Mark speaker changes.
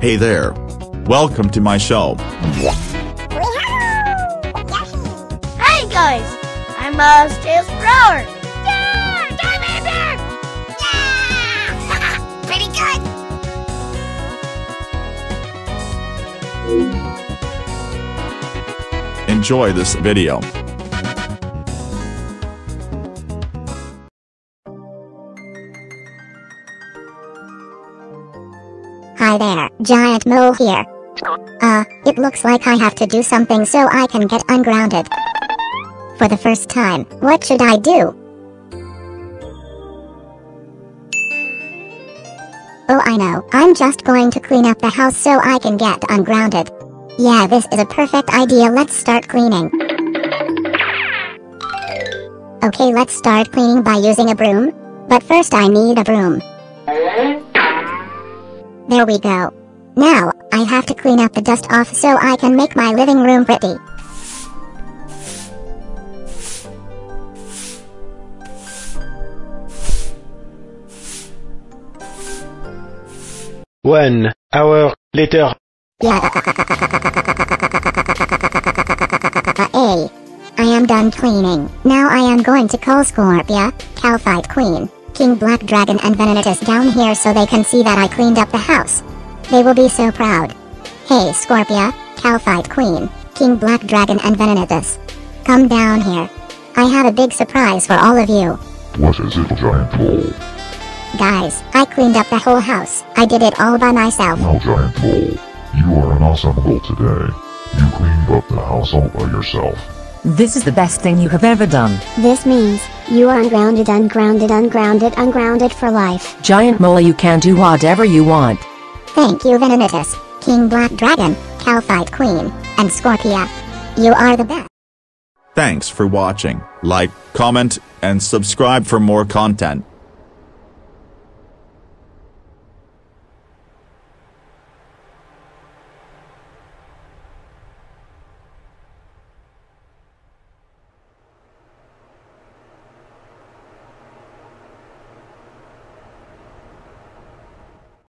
Speaker 1: Hey there. Welcome to my show.
Speaker 2: Hi guys, I'm uh. Yeah, Charmander. Yeah, pretty good.
Speaker 1: Enjoy this video.
Speaker 3: Hi there, Giant Mole here. Uh, it looks like I have to do something so I can get ungrounded. For the first time, what should I do? Oh, I know, I'm just going to clean up the house so I can get ungrounded. Yeah, this is a perfect idea, let's start cleaning. Okay, let's start cleaning by using a broom. But first I need a broom. There we go. Now, I have to clean up the dust off so I can make my living room pretty.
Speaker 4: One hour later.
Speaker 3: Yeah. Hey, I am done cleaning. Now I am going to call Scorpia, Kalphite Queen, King Black Dragon and Venenatis down here so they can see that I cleaned up the house. They will be so proud. Hey Scorpia, Kalphite Queen, King Black Dragon and Venenatis. Come down here. I have a big surprise for all of you.
Speaker 5: What is it, Giant Mole?
Speaker 3: Guys, I cleaned up the whole house. I did it all by myself.
Speaker 5: Well, Giant Mole, you are an awesome mole today. You cleaned up the house all by yourself.
Speaker 6: This is the best thing you have ever done.
Speaker 7: This means, you are ungrounded, ungrounded, ungrounded, ungrounded for life.
Speaker 6: Giant Mole you can do whatever you want.
Speaker 3: Thank you Venenatis, King Black Dragon, Kalphite Queen, and Scorpia. You are the best.
Speaker 1: Thanks for watching. Like, comment, and subscribe for more content.